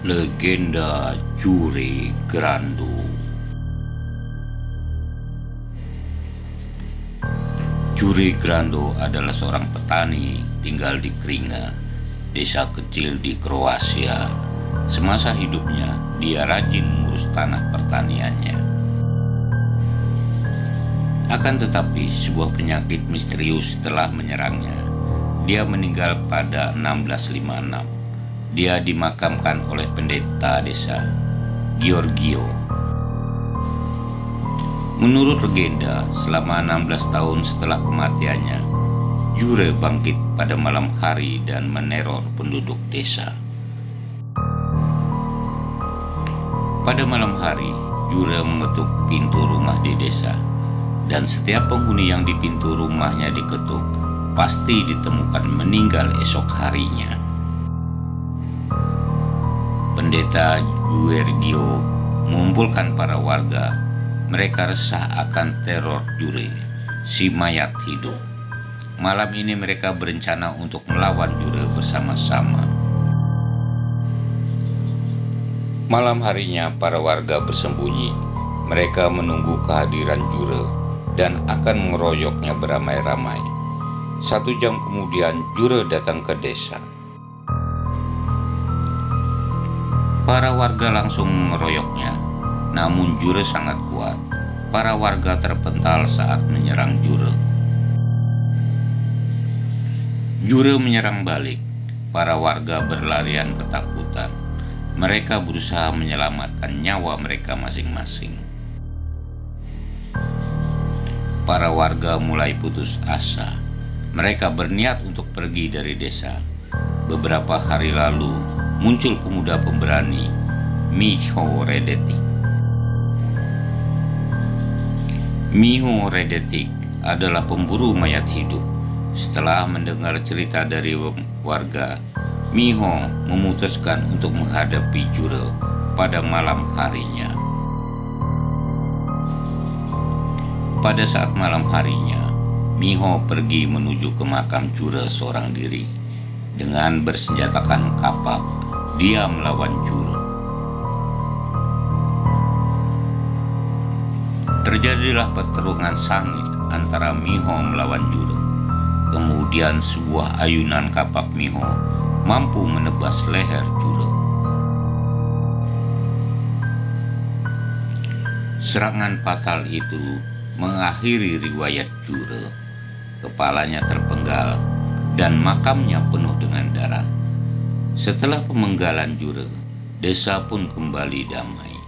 Legenda Jure Grando Jure Grando adalah seorang petani tinggal di Kringa, desa kecil di Kroasia. Semasa hidupnya, dia rajin mengurus tanah pertaniannya. Akan tetapi, sebuah penyakit misterius telah menyerangnya. Dia meninggal pada 1656. Dia dimakamkan oleh pendeta desa, Giorgio. Menurut legenda, selama 16 tahun setelah kematiannya, Jure bangkit pada malam hari dan meneror penduduk desa. Pada malam hari, Jure mengetuk pintu rumah di desa dan setiap penghuni yang di pintu rumahnya diketuk pasti ditemukan meninggal esok harinya. Pendeta Guergio mengumpulkan para warga. Mereka resah akan teror Jure, si mayat hidup. Malam ini mereka berencana untuk melawan Jure bersama-sama. Malam harinya para warga bersembunyi. Mereka menunggu kehadiran Jure dan akan mengeroyoknya beramai-ramai. Satu jam kemudian Jure datang ke desa. Para warga langsung mengeroyoknya, namun Jure sangat kuat. Para warga terpental saat menyerang Jure. Jure menyerang balik. Para warga berlarian ketakutan. Mereka berusaha menyelamatkan nyawa mereka masing-masing para warga mulai putus asa. Mereka berniat untuk pergi dari desa. Beberapa hari lalu muncul pemuda pemberani, Miho Redetik. Miho Redetik adalah pemburu mayat hidup. Setelah mendengar cerita dari warga, Miho memutuskan untuk menghadapi Jure pada malam harinya. Pada saat malam harinya, Miho pergi menuju ke makam Jure seorang diri. Dengan bersenjatakan kapak, dia melawan Jure. Terjadilah pertarungan sangit antara Miho melawan Jure. Kemudian sebuah ayunan kapak Miho mampu menebas leher Jure. Serangan fatal itu mengakhiri riwayat Jure. Kepalanya terpenggal dan makamnya penuh dengan darah. Setelah pemenggalan Jure, desa pun kembali damai.